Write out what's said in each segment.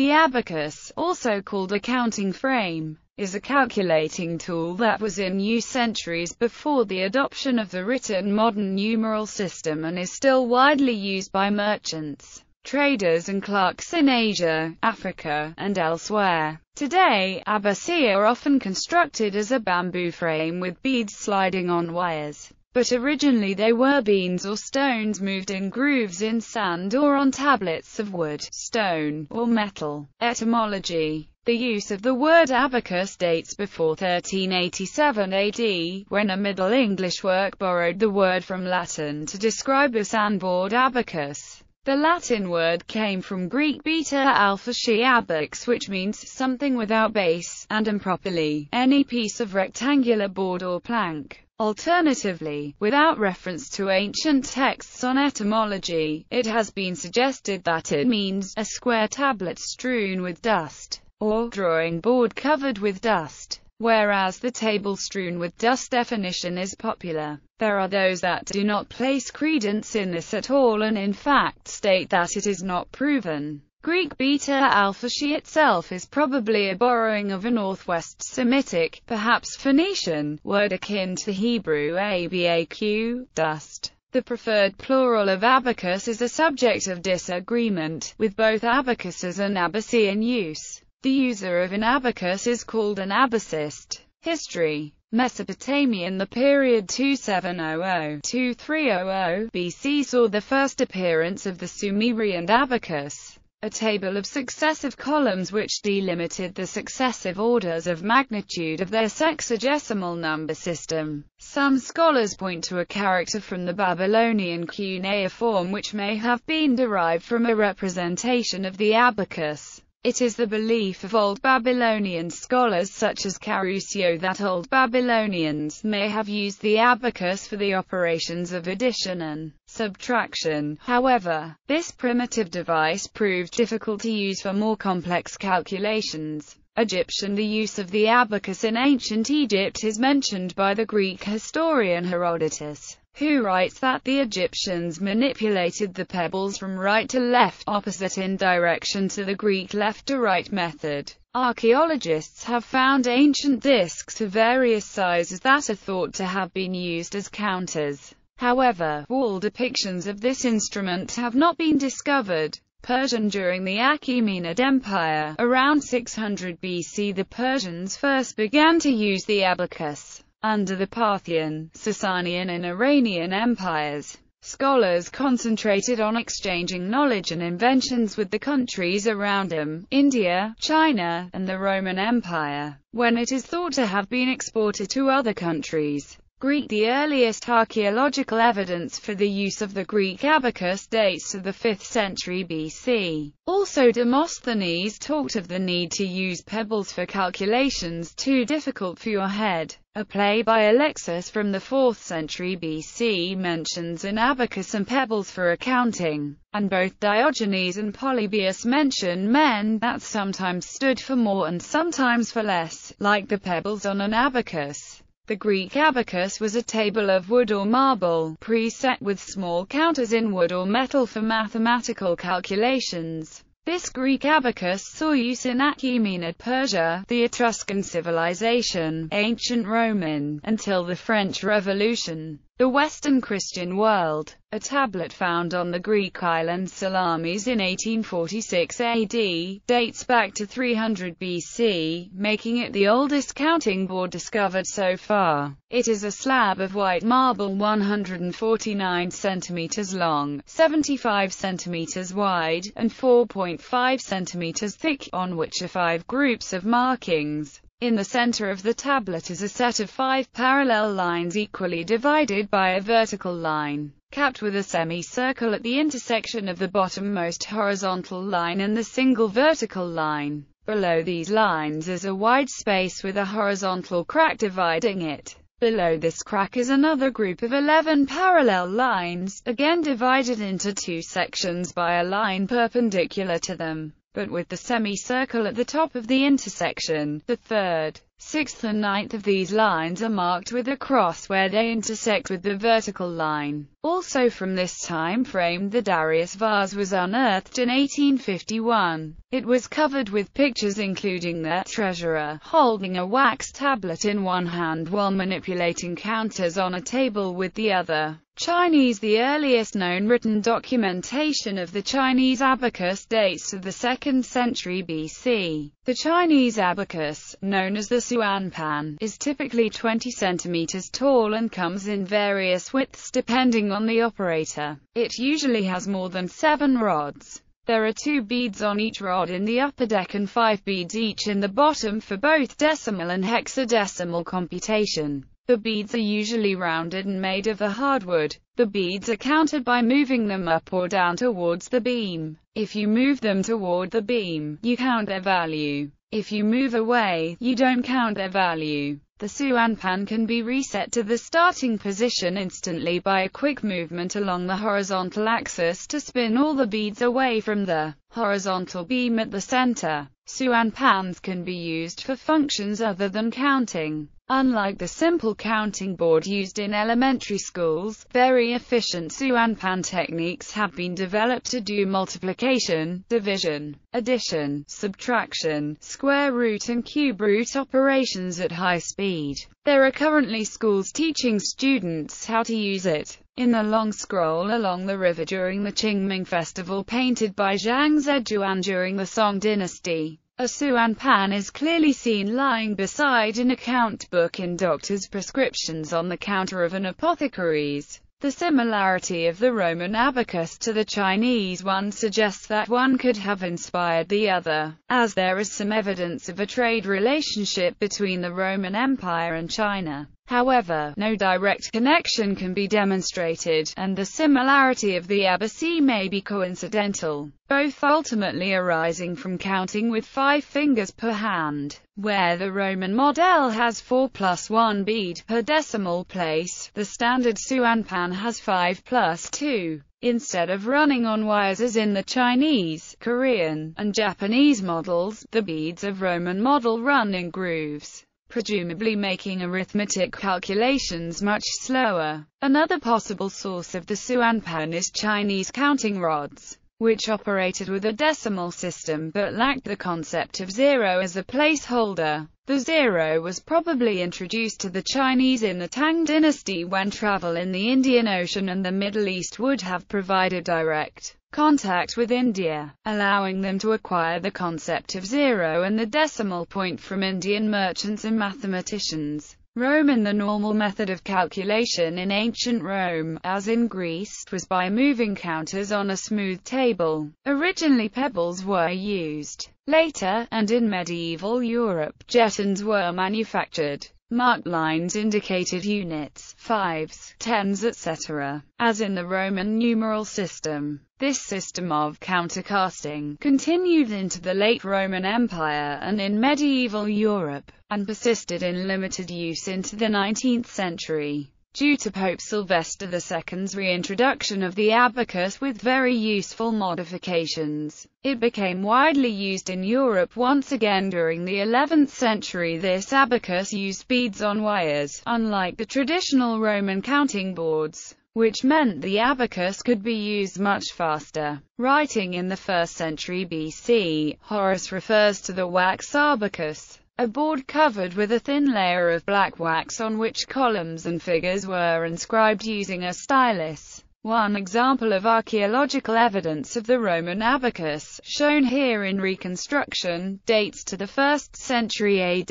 The abacus, also called a counting frame, is a calculating tool that was in use centuries before the adoption of the written modern numeral system and is still widely used by merchants, traders and clerks in Asia, Africa, and elsewhere. Today, abaci are often constructed as a bamboo frame with beads sliding on wires but originally they were beans or stones moved in grooves in sand or on tablets of wood, stone, or metal. Etymology the use of the word abacus dates before 1387 AD, when a Middle English work borrowed the word from Latin to describe a sandboard abacus. The Latin word came from Greek beta alpha chi abax which means something without base, and improperly, any piece of rectangular board or plank. Alternatively, without reference to ancient texts on etymology, it has been suggested that it means a square tablet strewn with dust, or drawing board covered with dust. Whereas the table strewn with dust definition is popular, there are those that do not place credence in this at all and in fact state that it is not proven. Greek beta alpha chi itself is probably a borrowing of a northwest Semitic, perhaps Phoenician, word akin to Hebrew abaq, dust. The preferred plural of abacus is a subject of disagreement, with both abacuses and abaci in use. The user of an abacus is called an abacist. History Mesopotamia in the period 2700-2300 BC saw the first appearance of the Sumerian abacus a table of successive columns which delimited the successive orders of magnitude of their sexagesimal number system. Some scholars point to a character from the Babylonian cuneiform which may have been derived from a representation of the abacus. It is the belief of Old Babylonian scholars such as Carruccio that Old Babylonians may have used the abacus for the operations of addition and subtraction. However, this primitive device proved difficult to use for more complex calculations. Egyptian The use of the abacus in ancient Egypt is mentioned by the Greek historian Herodotus who writes that the Egyptians manipulated the pebbles from right to left, opposite in direction to the Greek left-to-right method. Archaeologists have found ancient discs of various sizes that are thought to have been used as counters. However, wall depictions of this instrument have not been discovered. Persian During the Achaemenid Empire, around 600 BC the Persians first began to use the abacus. Under the Parthian, Sasanian and Iranian empires, scholars concentrated on exchanging knowledge and inventions with the countries around them, India, China, and the Roman Empire, when it is thought to have been exported to other countries. Greek The earliest archaeological evidence for the use of the Greek abacus dates to the 5th century BC. Also Demosthenes talked of the need to use pebbles for calculations too difficult for your head. A play by Alexis from the 4th century BC mentions an abacus and pebbles for accounting, and both Diogenes and Polybius mention men that sometimes stood for more and sometimes for less, like the pebbles on an abacus. The Greek abacus was a table of wood or marble, preset with small counters in wood or metal for mathematical calculations. This Greek abacus saw use in Achaemenid Persia, the Etruscan civilization, ancient Roman, until the French Revolution. The Western Christian world. A tablet found on the Greek island Salamis in 1846 AD, dates back to 300 BC, making it the oldest counting board discovered so far. It is a slab of white marble 149 centimeters long, 75 centimeters wide, and 4.5 centimeters thick, on which are five groups of markings. In the center of the tablet is a set of five parallel lines equally divided by a vertical line, capped with a semicircle at the intersection of the bottommost horizontal line and the single vertical line. Below these lines is a wide space with a horizontal crack dividing it. Below this crack is another group of 11 parallel lines, again divided into two sections by a line perpendicular to them but with the semicircle at the top of the intersection. The third Sixth and ninth of these lines are marked with a cross where they intersect with the vertical line. Also from this time frame the Darius vase was unearthed in 1851. It was covered with pictures including the treasurer holding a wax tablet in one hand while manipulating counters on a table with the other. Chinese The earliest known written documentation of the Chinese abacus dates to the 2nd century BC. The Chinese abacus, known as the suanpan, is typically 20 centimeters tall and comes in various widths depending on the operator. It usually has more than seven rods. There are two beads on each rod in the upper deck and five beads each in the bottom for both decimal and hexadecimal computation. The beads are usually rounded and made of a hardwood. The beads are counted by moving them up or down towards the beam. If you move them toward the beam, you count their value. If you move away, you don't count their value. The suanpan can be reset to the starting position instantly by a quick movement along the horizontal axis to spin all the beads away from the horizontal beam at the center. Suanpans can be used for functions other than counting. Unlike the simple counting board used in elementary schools, very efficient Suanpan techniques have been developed to do multiplication, division, addition, subtraction, square root and cube root operations at high speed. There are currently schools teaching students how to use it. In the long scroll along the river during the Qingming festival painted by Zhang Zeduan during the Song dynasty, a suanpan is clearly seen lying beside an account book in doctor's prescriptions on the counter of an apothecary's. The similarity of the Roman abacus to the Chinese one suggests that one could have inspired the other, as there is some evidence of a trade relationship between the Roman Empire and China. However, no direct connection can be demonstrated, and the similarity of the abaci may be coincidental, both ultimately arising from counting with five fingers per hand. Where the Roman model has 4 plus 1 bead per decimal place, the standard suanpan has 5 plus 2. Instead of running on wires as in the Chinese, Korean, and Japanese models, the beads of Roman model run in grooves presumably making arithmetic calculations much slower. Another possible source of the suanpan is Chinese counting rods, which operated with a decimal system but lacked the concept of zero as a placeholder. The zero was probably introduced to the Chinese in the Tang dynasty when travel in the Indian Ocean and the Middle East would have provided direct contact with India, allowing them to acquire the concept of zero and the decimal point from Indian merchants and mathematicians. Roman The normal method of calculation in ancient Rome, as in Greece, was by moving counters on a smooth table. Originally pebbles were used. Later, and in medieval Europe, jettons were manufactured. Marked lines indicated units, fives, tens etc., as in the Roman numeral system. This system of countercasting continued into the late Roman Empire and in medieval Europe, and persisted in limited use into the 19th century. Due to Pope Sylvester II's reintroduction of the abacus with very useful modifications, it became widely used in Europe once again during the 11th century. This abacus used beads on wires, unlike the traditional Roman counting boards which meant the abacus could be used much faster. Writing in the 1st century BC, Horace refers to the wax abacus a board covered with a thin layer of black wax on which columns and figures were inscribed using a stylus. One example of archaeological evidence of the Roman abacus, shown here in reconstruction, dates to the 1st century AD.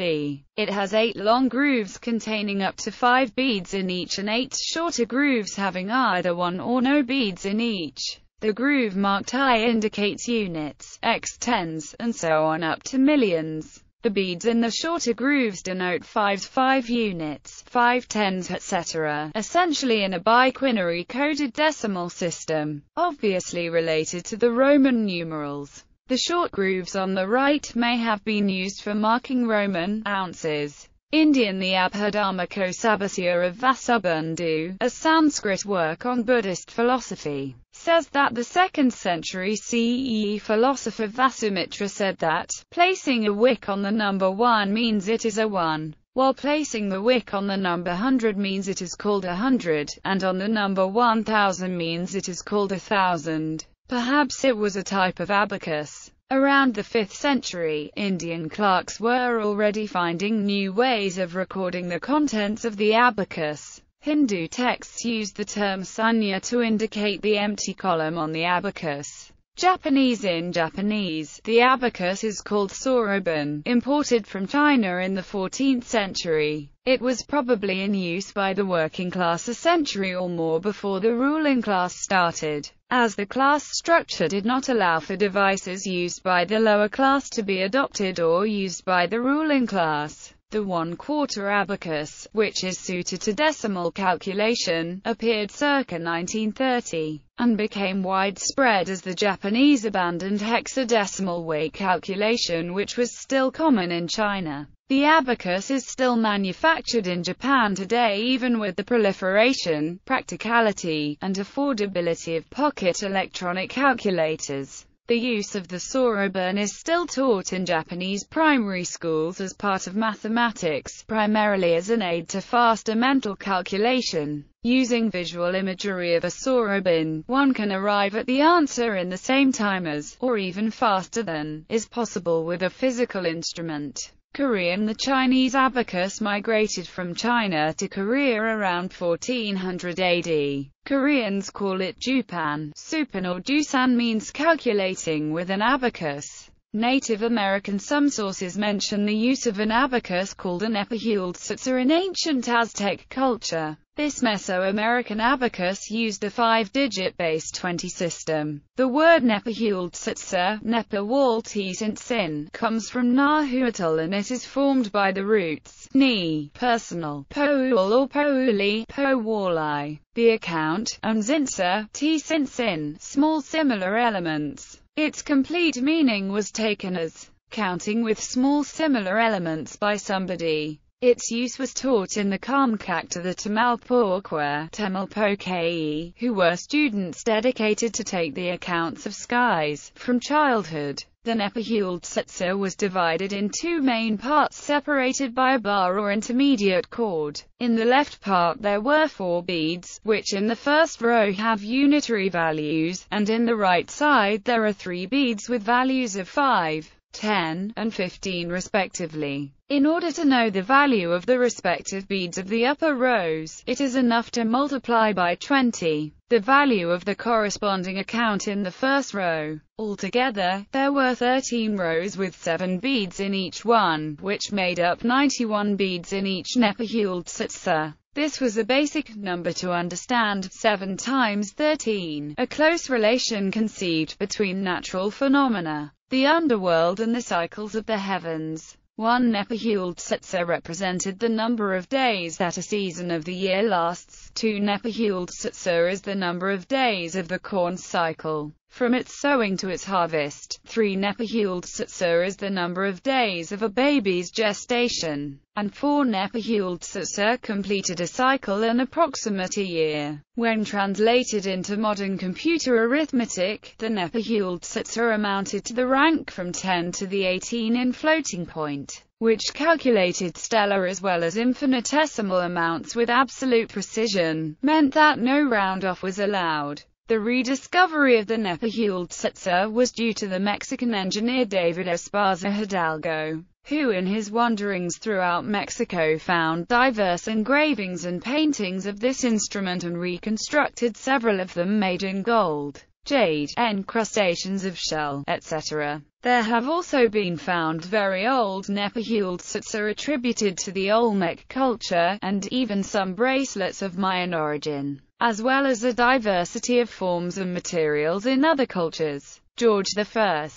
It has eight long grooves containing up to five beads in each and eight shorter grooves having either one or no beads in each. The groove marked I indicates units, x tens, and so on up to millions. The beads in the shorter grooves denote fives 5 units, 5 tens etc., essentially in a biquinary coded decimal system, obviously related to the Roman numerals. The short grooves on the right may have been used for marking Roman ounces. Indian The Abhidharma Sabhasya of Vasubandhu, a Sanskrit work on Buddhist philosophy, says that the 2nd century CE philosopher Vasumitra said that, Placing a wick on the number 1 means it is a 1, while placing the wick on the number 100 means it is called a hundred, and on the number 1000 means it is called a thousand. Perhaps it was a type of abacus. Around the 5th century, Indian clerks were already finding new ways of recording the contents of the abacus. Hindu texts used the term sunya to indicate the empty column on the abacus. Japanese In Japanese, the abacus is called soroban, imported from China in the 14th century. It was probably in use by the working class a century or more before the ruling class started, as the class structure did not allow for devices used by the lower class to be adopted or used by the ruling class. The one-quarter abacus, which is suited to decimal calculation, appeared circa 1930, and became widespread as the Japanese abandoned hexadecimal weight calculation which was still common in China. The abacus is still manufactured in Japan today even with the proliferation, practicality, and affordability of pocket electronic calculators. The use of the soroban is still taught in Japanese primary schools as part of mathematics, primarily as an aid to faster mental calculation. Using visual imagery of a soroban, one can arrive at the answer in the same time as, or even faster than, is possible with a physical instrument. Korean The Chinese abacus migrated from China to Korea around 1400 AD. Koreans call it Jupan. Supan or Jusan means calculating with an abacus. Native American Some sources mention the use of an abacus called an epihualtzitza in ancient Aztec culture. This Mesoamerican abacus used a five-digit base 20 system. The word nepohualtzintzin, nepa comes from Nahuatl and it is formed by the roots ni, personal, poul or pouli, powali, the account, and t small similar elements. Its complete meaning was taken as counting with small similar elements by somebody. Its use was taught in the Calmecac to the Tamalpurkwa Tamalpoke, who were students dedicated to take the accounts of skies, from childhood. The Nepohualtzintzin was divided in two main parts separated by a bar or intermediate cord. In the left part there were four beads, which in the first row have unitary values, and in the right side there are three beads with values of 5, 10, and 15 respectively. In order to know the value of the respective beads of the upper rows, it is enough to multiply by 20 the value of the corresponding account in the first row. Altogether, there were 13 rows with 7 beads in each one, which made up 91 beads in each Nepohualtzintzin. This was a basic number to understand, 7 times 13, a close relation conceived between natural phenomena, the underworld and the cycles of the heavens. One Nepohualtzintzin represented the number of days that a season of the year lasts. Two Nepohualtzintzin is the number of days of the corn cycle from its sowing to its harvest. 3 Nepohualtzintzin is the number of days of a baby's gestation, and 4 Nepohualtzintzin completed a cycle in approximate a year. When translated into modern computer arithmetic, the Nepohualtzintzin amounted to the rank from 10 to the 18 in floating point which calculated stellar as well as infinitesimal amounts with absolute precision, meant that no round-off was allowed. The rediscovery of the Nepohualtzintzin was due to the Mexican engineer David Esparza Hidalgo, who in his wanderings throughout Mexico found diverse engravings and paintings of this instrument and reconstructed several of them made in gold, jade, encrustations of shell, etc. There have also been found very old Nepohualtzintzin attributed to the Olmec culture, and even some bracelets of Mayan origin as well as a diversity of forms and materials in other cultures. George I.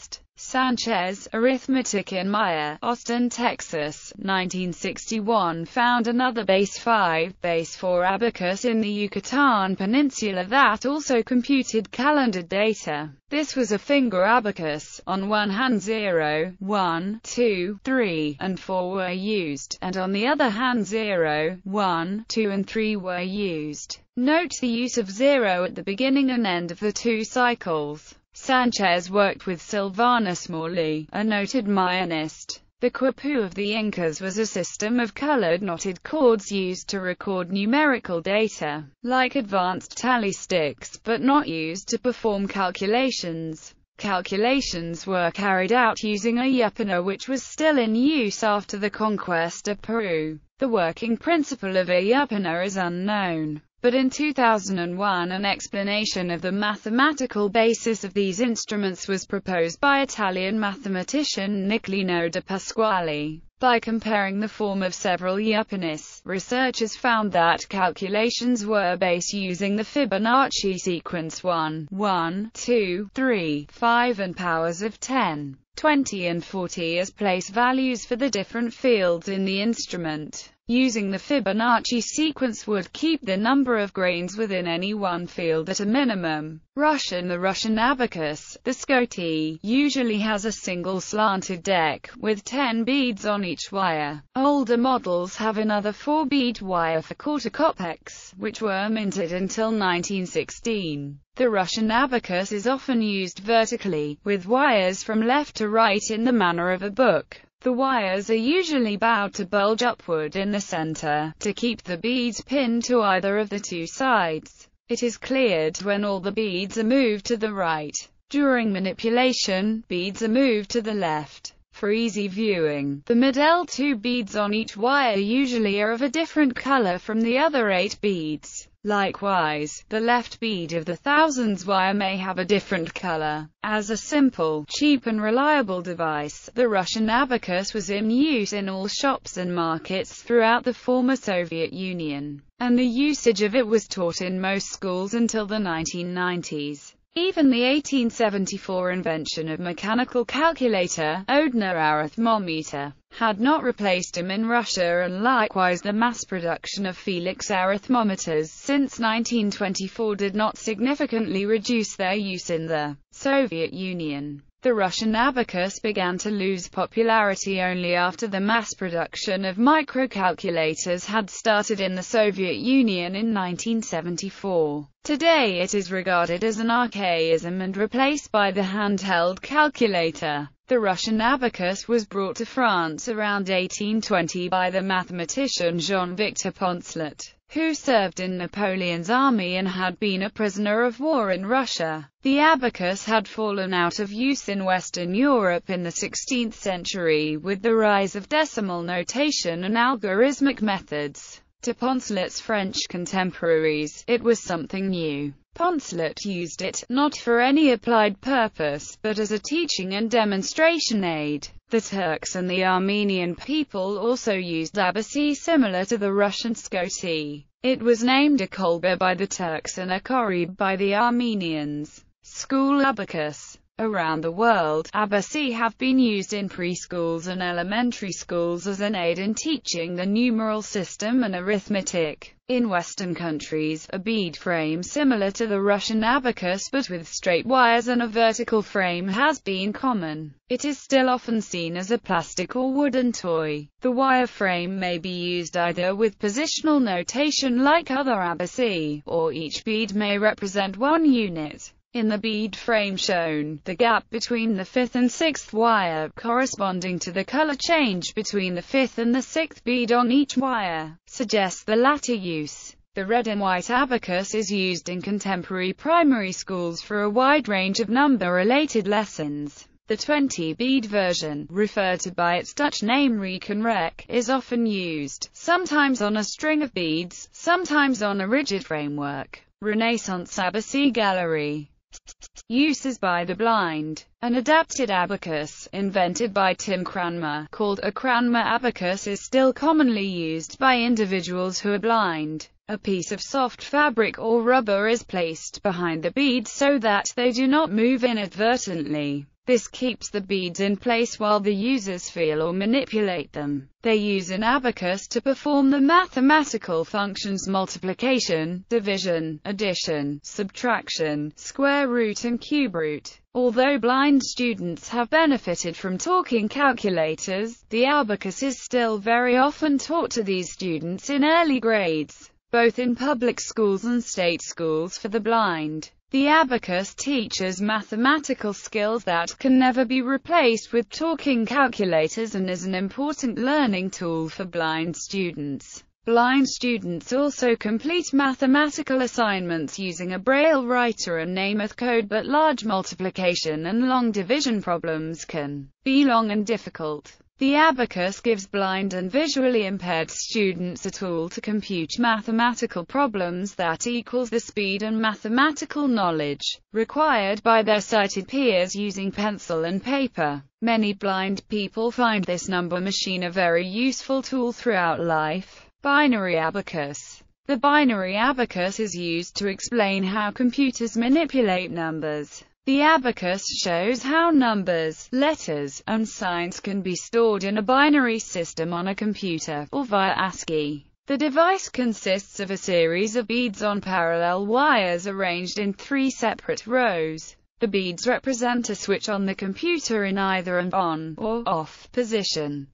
Sanchez, Arithmetic in Maya, Austin, Texas, 1961 found another base 5, base 4 abacus in the Yucatan Peninsula that also computed calendar data. This was a finger abacus. On one hand 0, 1, 2, 3, and 4 were used, and on the other hand 0, 1, 2 and 3 were used. Note the use of 0 at the beginning and end of the two cycles. Sanchez worked with Sylvanus Morley, a noted Mayanist. The quipu of the Incas was a system of colored knotted cords used to record numerical data, like advanced tally sticks, but not used to perform calculations. Calculations were carried out using a yupana which was still in use after the conquest of Peru. The working principle of a yupana is unknown. But in 2001 an explanation of the mathematical basis of these instruments was proposed by Italian mathematician Nicolino de Pasquale. By comparing the form of several yapanis, researchers found that calculations were based using the Fibonacci sequence 1, 1, 2, 3, 5 and powers of 10, 20 and 40 as place values for the different fields in the instrument. Using the Fibonacci sequence would keep the number of grains within any one field at a minimum. Russian The Russian abacus, the Schoty, usually has a single slanted deck, with 10 beads on each wire. Older models have another 4-bead wire for quarter kopecks, which were minted until 1916. The Russian abacus is often used vertically, with wires from left to right in the manner of a book. The wires are usually bowed to bulge upward in the center, to keep the beads pinned to either of the two sides. It is cleared when all the beads are moved to the right. During manipulation, beads are moved to the left. For easy viewing, the middle two beads on each wire usually are of a different color from the other eight beads. Likewise, the left bead of the thousands wire may have a different color. As a simple, cheap and reliable device, the Russian abacus was in use in all shops and markets throughout the former Soviet Union, and the usage of it was taught in most schools until the 1990s. Even the 1874 invention of mechanical calculator, Odhner arithmometer, had not replaced him in Russia and likewise the mass production of Felix arithmometers since 1924 did not significantly reduce their use in the Soviet Union. The Russian abacus began to lose popularity only after the mass production of microcalculators had started in the Soviet Union in 1974. Today it is regarded as an archaism and replaced by the handheld calculator. The Russian abacus was brought to France around 1820 by the mathematician Jean-Victor Poncelet who served in Napoleon's army and had been a prisoner of war in Russia. The abacus had fallen out of use in Western Europe in the 16th century with the rise of decimal notation and algorithmic methods. To Poncelet's French contemporaries, it was something new. Poncelet used it, not for any applied purpose, but as a teaching and demonstration aid. The Turks and the Armenian people also used abaci similar to the Russian schoty. It was named a kolba by the Turks and a korib by the Armenians. School abacus Around the world, abaci have been used in preschools and elementary schools as an aid in teaching the numeral system and arithmetic. In Western countries, a bead frame similar to the Russian abacus but with straight wires and a vertical frame has been common. It is still often seen as a plastic or wooden toy. The wire frame may be used either with positional notation like other abaci, or each bead may represent one unit. In the bead frame shown, the gap between the fifth and sixth wire, corresponding to the color change between the fifth and the sixth bead on each wire, suggests the latter use. The red and white abacus is used in contemporary primary schools for a wide range of number-related lessons. The 20-bead version, referred to by its Dutch name Rekenrek, is often used, sometimes on a string of beads, sometimes on a rigid framework. Renaissance Abaci Gallery Uses by the blind. An adapted abacus, invented by Tim Cranmer, called a Cranmer abacus is still commonly used by individuals who are blind. A piece of soft fabric or rubber is placed behind the beads so that they do not move inadvertently. This keeps the beads in place while the users feel or manipulate them. They use an abacus to perform the mathematical functions multiplication, division, addition, subtraction, square root and cube root. Although blind students have benefited from talking calculators, the abacus is still very often taught to these students in early grades, both in public schools and state schools for the blind. The abacus teaches mathematical skills that can never be replaced with talking calculators and is an important learning tool for blind students. Blind students also complete mathematical assignments using a braille writer and Nemeth code but large multiplication and long division problems can be long and difficult. The abacus gives blind and visually impaired students a tool to compute mathematical problems that equals the speed and mathematical knowledge required by their sighted peers using pencil and paper. Many blind people find this number machine a very useful tool throughout life. Binary abacus The binary abacus is used to explain how computers manipulate numbers. The abacus shows how numbers, letters, and signs can be stored in a binary system on a computer, or via ASCII. The device consists of a series of beads on parallel wires arranged in three separate rows. The beads represent a switch on the computer in either an on or off position.